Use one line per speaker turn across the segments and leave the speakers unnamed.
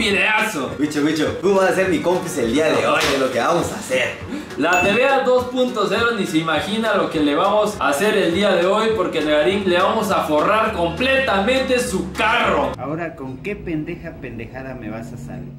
videazo.
Bicho, bicho, tú vas a ser mi cómplice el día de hoy de lo que vamos a hacer.
La TVA 2.0 ni se imagina lo que le vamos a hacer el día de hoy porque Negarín le vamos a forrar completamente su carro.
Ahora, ¿con qué pendeja pendejada me vas a salir?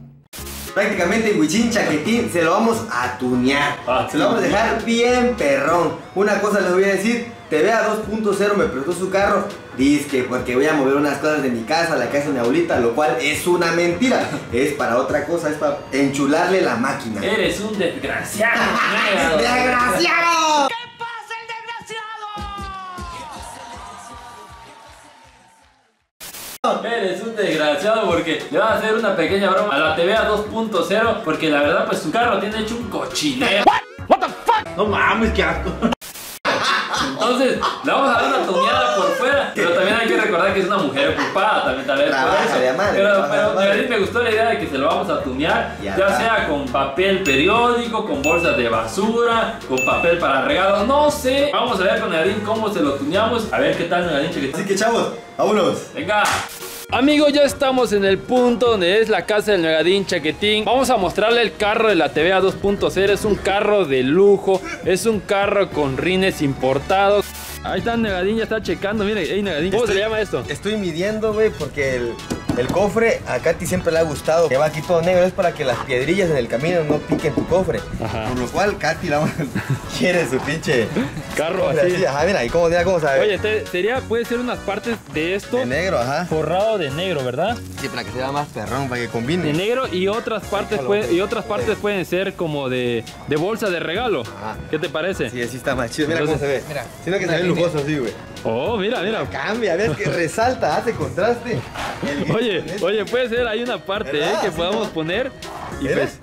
Prácticamente Huichín Chaquetín se lo vamos a tunear.
Ah,
se lo vamos a dejar bien perrón. Una cosa les voy a decir, TVA 2.0 me prestó su carro. Dice porque voy a mover unas cosas de mi casa a la casa de mi abuelita, lo cual es una mentira. Es para otra cosa, es para enchularle la máquina.
Eres un desgraciado. Nega.
¡Desgraciado!
Eres un desgraciado porque le vas a hacer una pequeña broma a la TVA 2.0 porque la verdad pues su carro tiene hecho un cochinero.
No mames, qué asco.
Entonces, le vamos a dar una tuneada por fuera. Pero también hay que recordar que es una mujer ocupada, también tal vez por
Trabaja
eso.
madre,
Pero, pero
madre.
de verdad me gustó la idea de que se lo vamos a tunear,
Ya
sea con papel periódico, con bolsas de basura, con papel para regalos, no sé. Vamos a ver con Narín cómo se lo tuneamos. A ver qué tal chiquitito.
Así que chavos, vámonos.
Venga. Amigos, ya estamos en el punto donde es la casa del Negadín Chaquetín. Vamos a mostrarle el carro de la TVA 2.0. Es un carro de lujo. Es un carro con rines importados. Ahí está Negadín, ya está checando. Mire, hey Negadín, ¿cómo se le llama esto?
Estoy midiendo, güey, porque el, el cofre a Katy siempre le ha gustado. Que va aquí todo negro, es para que las piedrillas en el camino no piquen tu cofre.
Ajá.
Por lo cual Katy la quiere su pinche
Carro
cofre
así.
así. Ajá, mira, ¿y cómo, mira cómo sabe?
Oye, te- sería, puede ser unas partes de esto
de negro, ajá.
forrado de negro, ¿verdad?
Sí, para que sea más perrón, para que
De
combine.
negro y otras partes
Déjalo,
puede- y otras partes pueden ser como de, de bolsa de regalo.
Ajá.
¿Qué te parece?
Sí, así está más chido. Mira
Entonces,
cómo se ve.
mira,
Sino que se ve lujoso así, güey.
Oh, mira, mira.
Cambia, ves que resalta, hace contraste.
Oye, oye, puede ser ahí una parte ¿eh? Que podamos poner y pues.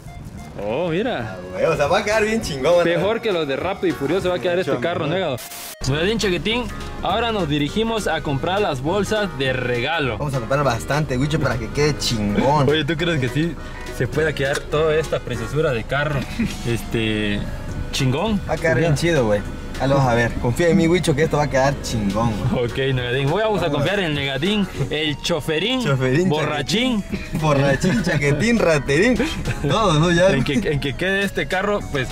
Oh, mira.
Güey, O sea, va a quedar bien chingón.
Mejor que los de Rápido y Furioso va a quedar este carro, negado. Bien, Chaquetín, ahora nos dirigimos a comprar las bolsas de regalo.
Vamos a comprar bastante, güey, para que quede chingón.
Oye, ¿tú crees que sí se pueda quedar toda esta preciosura de carro? Este. chingón?
Va a quedar bien chido, güey. Ya lo vas a ver. Confía en mí, Wicho, que esto va a quedar chingón, güey.
Ok, Negadín. Voy a confiar en el Negadín, el choferín,
Choferín,
borrachín,
Borrachín, chaquetín, raterín. Todo, ¿no? Ya.
en que, en que quede este carro, pues,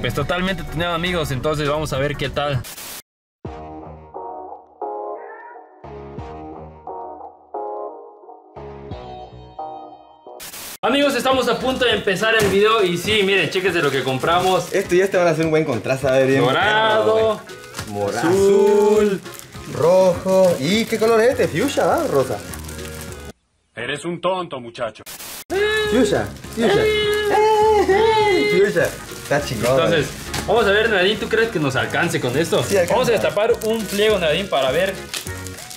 pues totalmente tuneado, amigos. Entonces vamos a ver qué tal. Amigos, estamos a punto de empezar el video y sí, miren, chéquense lo que compramos.
Esto y este van a hacer un buen contraste, a ver bien. Güey. Morado,
azul.
rojo. ¿Y qué color es este? ¿Fuchsia, va? ¿Rosa?
Eres un tonto, muchacho.
Fuchsia, fuchsia. Fuchsia. Está chingón.
Entonces, vamos a ver, Nadine, ¿tú crees que nos alcance con esto?
Sí, alcanza.
vamos a destapar un pliego, Nadine, para ver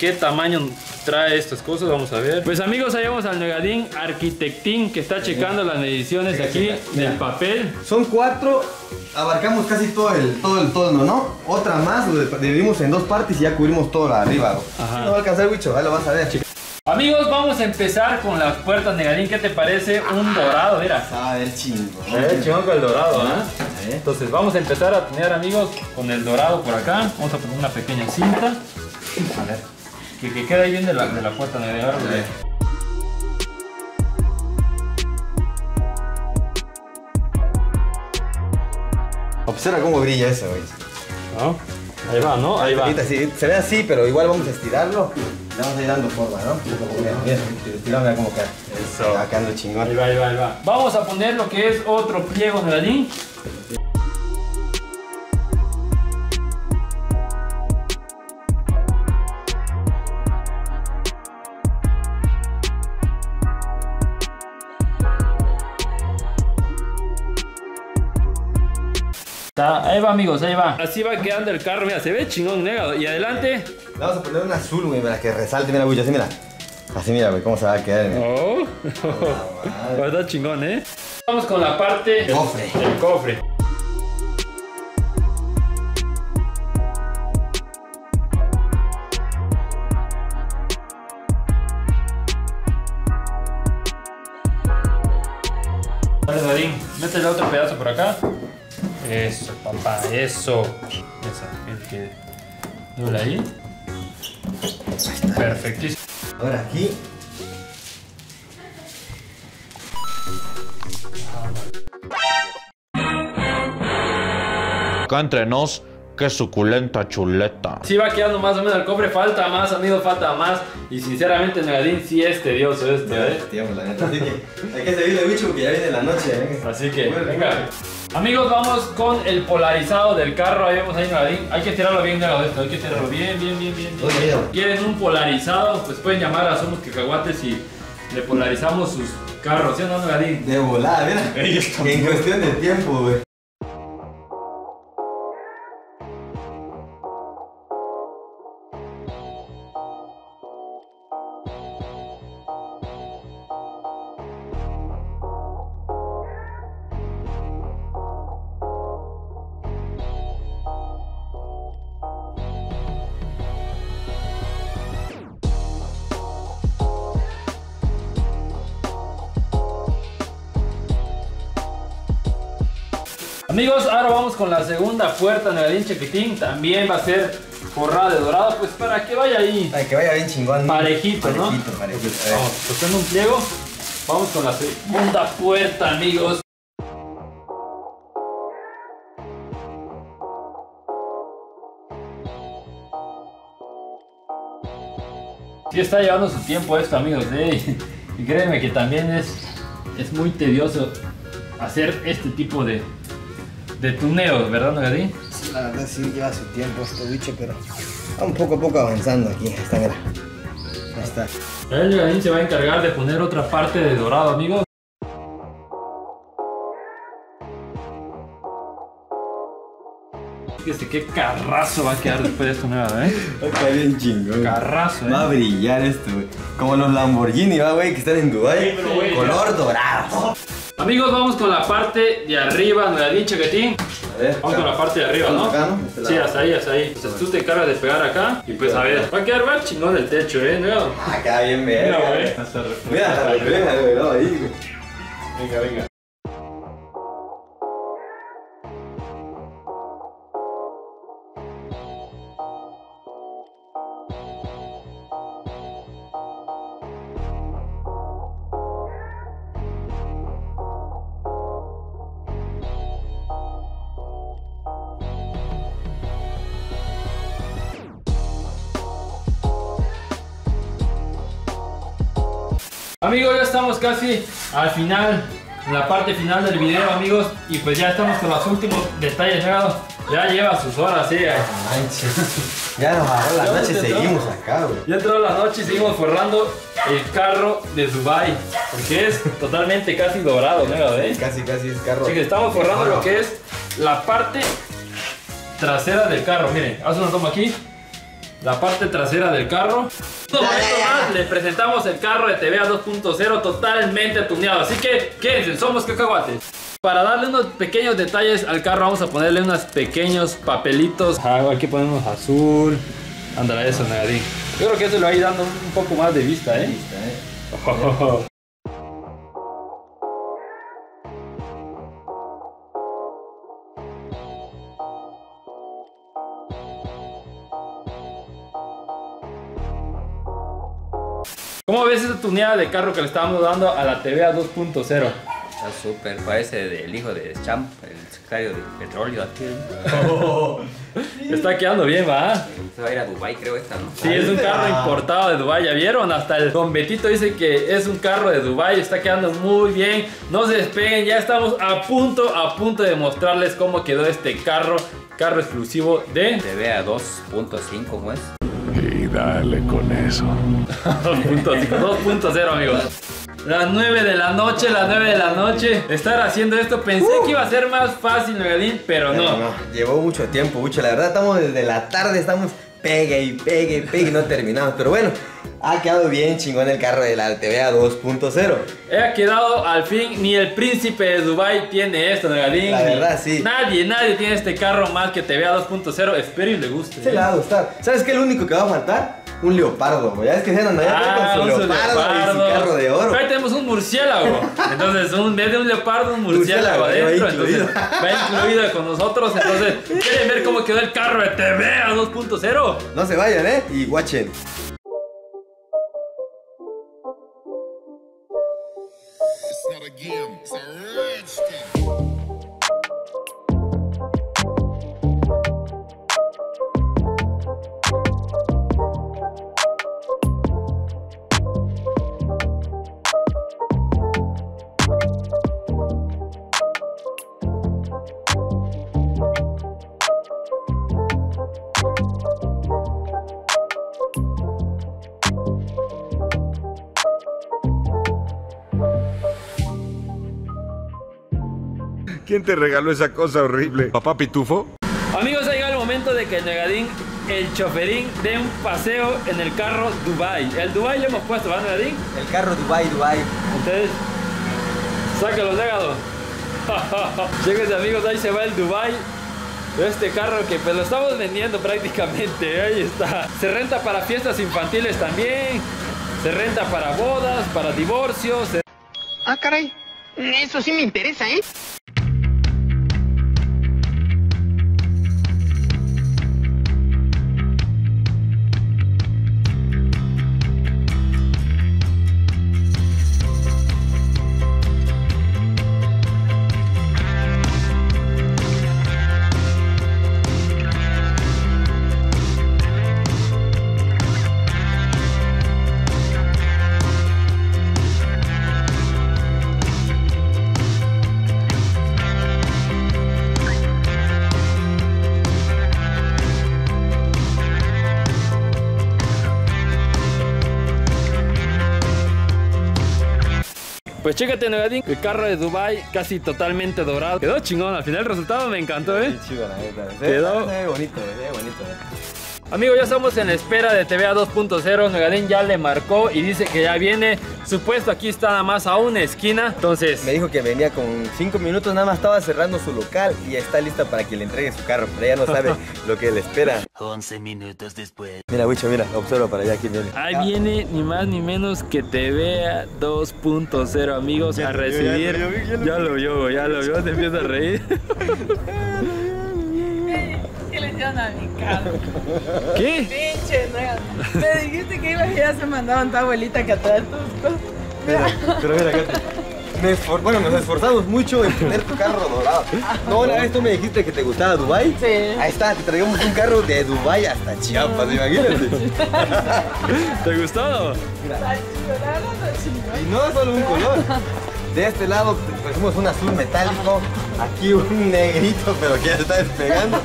qué tamaño trae estas cosas. Vamos a ver. Pues amigos, ahí vamos al Negadín Arquitectín que está checando las mediciones de aquí del papel.
Son cuatro, abarcamos casi todo el, todo el tono, ¿no? Otra más, lo dividimos en dos partes y ya cubrimos todo lo de arriba.
Ajá.
No va a alcanzar, Wicho, ya lo vas a ver.
Amigos, vamos a empezar con las puertas, Negadín. ¿Qué te parece? Un dorado, mira.
A ver, chingón.
Eh, chingón con el dorado, ¿ah? Entonces vamos a empezar a tunear amigos con el dorado por acá. Vamos a poner una pequeña cinta. A ver. Que, que quede ahí bien de la, de la puerta de ahora. porque-
Observa cómo brilla eso, güey.
¿No? Ahí va, ¿no? Ahí va.
Sí, se ve así, pero igual vamos a estirarlo. Le vamos a ir dando forma, ¿no? Mira, mira, estirado, mira cómo queda.
Eso.
Va quedando
Ahí
chingón.
va, ahí va, ahí va. Vamos a poner lo que es otro pliego Negadín. Está- ahí va amigos, ahí va. Así va quedando el carro, mira, se ve chingón negado. Y adelante.
Le vamos a poner un azul, güey, para que resalte, mira, güey, así, mira. Así, mira, güey, cómo se va a quedar. mira.
Oh, está chingón, ¿eh? Vamos con la parte del
Cofre.
del cofre. Dale, Darín, métele otro pedazo por acá. Eso, papá, eso. Esa, el que dobla ahí. Perfectísimo.
Ahora aquí.
Acá entre nos, qué suculenta chuleta.
Sí va quedando más o menos el cofre, falta más, amigos, falta más. Y sinceramente, Negadín sí es tedioso esto, ¿eh?
Tío, la neta. Así que hay que seguirle, bicho, porque ya viene la noche. ¿eh?
Así que, venga. Amigos, vamos con el polarizado del carro. Ahí vemos ahí Negadín. Hay que tirarlo bien negado esto, hay que tirarlo bien, bien, bien, bien. bien. Quieren un polarizado, pues pueden llamar a Somos Cacahuates y le polarizamos sus carros, ¿sí o no, Negadín?
De volada, mira. En cuestión de tiempo, güey.
Amigos, ahora vamos con la segunda puerta, Negadín Chiquitín. También va a ser forrada de dorado, pues para que vaya ahí
Ay, que vaya bien chingón.
Parejito, ¿no?
Parejito, parejito. A ver.
Vamos, tocando un pliego. Vamos con la segunda puerta, amigos. Sí está llevando su tiempo esto, amigos. ¿eh? Y créeme que también es, es muy tedioso hacer este tipo de, de tuneos, ¿verdad, Nagadín?
Sí, la verdad sí lleva su tiempo este bicho, pero vamos poco a poco avanzando aquí. Ahí está, mira. Ahí está.
El Nagadín se va a encargar de poner otra parte de dorado, amigos. Fíjese qué carrazo va a quedar después de esto, nueva, ¿eh?
Va a quedar bien chingón.
Carrazo,
Va a
¿eh?
brillar esto, güey. Como los Lamborghini, va, güey, que están en Dubai. Color dorado.
Amigos, vamos con la parte de arriba, Nagadín, Chaquetín.
A ver.
Vamos con la parte de arriba, ¿no?
Acá, ¿no? Este
Sí, hasta ahí, hasta ahí. Entonces tú te encargas de pegar acá y pues a ver, va a quedar más chingón el techo, ¿eh? ¿No?
Ah, queda bien,
Mira, güey.
Mira la refleja, güey, no, ahí, güey.
Venga, venga. Amigos, ya estamos casi al final, en la parte final del video, amigos. Y pues ya estamos con los últimos detalles llegados. Ya lleva sus horas, sí.
Ya nos agarró la noche, seguimos acá, güey.
Ya entró la noche y seguimos forrando el carro de Dubai Porque es totalmente casi dorado, ¿no? ¿Eh?
Casi, casi es carro.
Así que estamos forrando lo que es la parte trasera del carro. Miren, haz una toma aquí. La parte trasera del carro. Un momento más, les presentamos el carro de TVA 2.0 totalmente tuneado. Así que quédense, somos cacahuates. Para darle unos pequeños detalles al carro, vamos a ponerle unos pequeños papelitos. Aquí ponemos azul. Ándale, eso, Nagadín. Yo creo que eso le va a ir dando un poco más de vista, ¿eh? ¿Cómo ves esa tuneada de carro que le estábamos dando a la TVA 2.0?
Está súper, parece del hijo de Champ, el secretario de petróleo aquí.
Está quedando bien, ¿va?
Se va a ir a Dubai creo esta, ¿no?
Sí, es un carro importado de Dubai, ¿ya vieron? Hasta el Don Betito dice que es un carro de Dubai, está quedando muy bien. No se despeguen, ya estamos a punto, a punto de mostrarles cómo quedó este carro, carro exclusivo de
TVA 2.5, ¿cómo es?
Dale con eso.
2.0, amigos. Las 9 de la noche, las 9 de la noche. Estar haciendo esto, pensé que iba a ser más fácil, Megadín, pero no.
No, no, llevó mucho tiempo, mucho. La verdad, estamos desde la tarde, estamos pegue y pegue y pegue y no terminamos. Pero bueno, ha quedado bien chingón el carro de la TVA 2.0.
He quedado al fin, ni el príncipe de Dubai tiene esto, Megadín.
La verdad, sí.
Nadie, nadie tiene este carro más que TVA 2.0. Espero y le guste.
Se
¿eh?
le va a gustar. ¿Sabes qué es lo único que va a faltar? Un leopardo, güey. Ya es que se andan allá
Ah,
con su leopardo, su carro de oro.
Ahí tenemos un murciélago. Entonces, un, en vez de un leopardo, un murciélago
Murciélago, ahí va
adentro.
incluido.
Entonces, va incluido con nosotros. Entonces, ¿quieren ver cómo quedó el carro de TVA 2.0?
No se vayan, ¿eh? Y watchen.
¿Quién te regaló esa cosa horrible? ¿Papá Pitufo?
Amigos, ha llegado el momento de que el Negadín, el choferín, dé un paseo en el carro Dubai. El Dubai lo hemos puesto, ¿verdad, Negadín?
El carro Dubai, Dubai.
Entonces, sácalo, Negado. Chéquense, amigos, ahí se va el Dubai. Este carro que pues lo estamos vendiendo prácticamente, ahí está. Se renta para fiestas infantiles también. Se renta para bodas, para divorcios. se-
Ah, caray. Eso sí me interesa, ¿eh?
Pues chécate, Negadín, el carro de Dubai casi totalmente dorado. Quedó chingón, al final el resultado me encantó, ¿eh?
Chido, la neta.
Quedó-
Se ve bonito, se ve bonito.
Amigos, ya estamos en espera de TVA 2.0. Negadín ya le marcó y dice que ya viene. Supuesto, aquí está nada más a una esquina. Entonces,
Me dijo que venía con 5 minutos, nada más estaba cerrando su local y ya está lista para que le entregue su carro, pero ella no sabe lo que le espera.
11 minutos después.
Mira, Wicho, mira, observa para allá quién viene.
ahí viene ni más ni menos que TVA 2.0, amigos, a recibir. Ya lo vio, ya lo vio, se empieza a reír.
¿Qué le hicieron a mi carro?
¿Qué?
Pinche, no. Me dijiste que ibas y ya se mandaban tu abuelita que atrás tus cosas.
Mira, pero mira. Me esfor- bueno, nos esforzamos mucho en tener tu carro dorado. No, una vez tú me dijiste que te gustaba Dubai.
Sí.
Ahí está, te traigamos un carro de Dubai hasta Chiapas, imagínate.
¿Te gustó?
Y no solo un color. De este lado pusimos un azul metálico, aquí un negrito, pero que ya está despegando.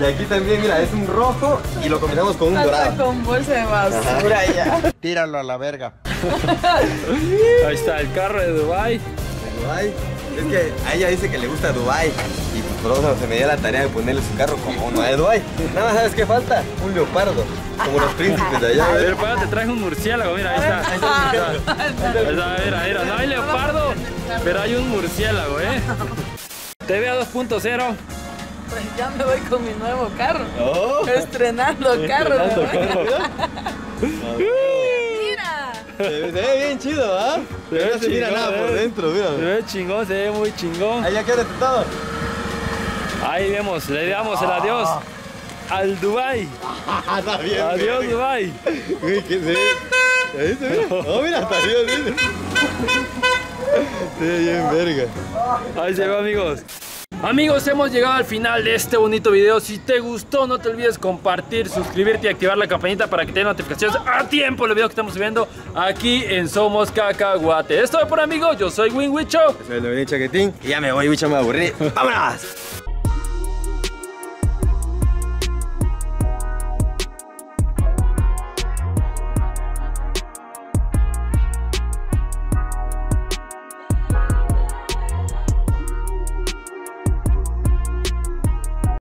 Y aquí también, mira, es un rojo y lo combinamos con un
Hasta
dorado.
con bolsa de basura ya.
Tíralo a la verga.
Ahí está el carro de Dubai.
De Dubái. Es que a ella dice que le gusta Dubai y por eso se me dio la tarea de ponerle su carro como uno de Dubai. Nada más sabes qué falta, un leopardo, como los príncipes de allá. ¿ves?
Pero para te traje un murciélago, mira, ahí está. Ahí está, ahí está. Ahí está, mira, mira, no hay leopardo, pero hay un murciélago, ¿eh? TVA 2.0.
Pues ya me voy con mi nuevo carro.
Oh.
Estrenando carro. Mira.
Se ve, bien chido, ¿ah?
Se ve
no se mira
chingón,
nada por dentro, mira.
Se ve chingón, se ve muy chingón.
Ahí ya queda todo.
Ahí vemos, le damos el adiós al Dubai.
está bien.
Adiós Dubai.
Güey, ¿qué se ve? Ahí se ve. Oh, mira, Dios, mira. Se ve bien verga.
Ahí se ve amigos. Amigos, hemos llegado al final de este bonito video. Si te gustó, no te olvides compartir, suscribirte y activar la campanita para que te den notificaciones a tiempo el video que estamos subiendo aquí en Somos Cacahuate. Esto es por amigos, yo soy Winwicho.
Soy el Chaquetín y ya me voy, bicho, me aburrí. ¡Vámonos!